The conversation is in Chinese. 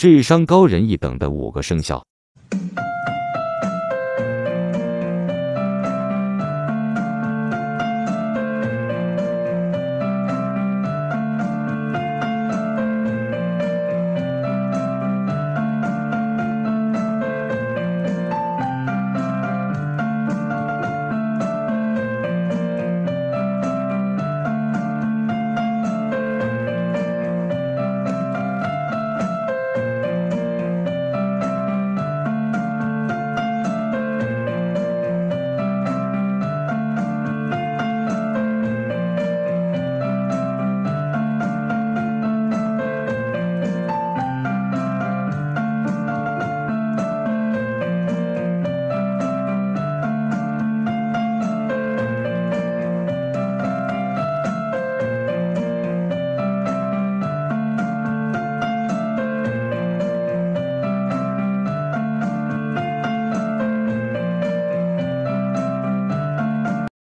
智商高人一等的五个生肖。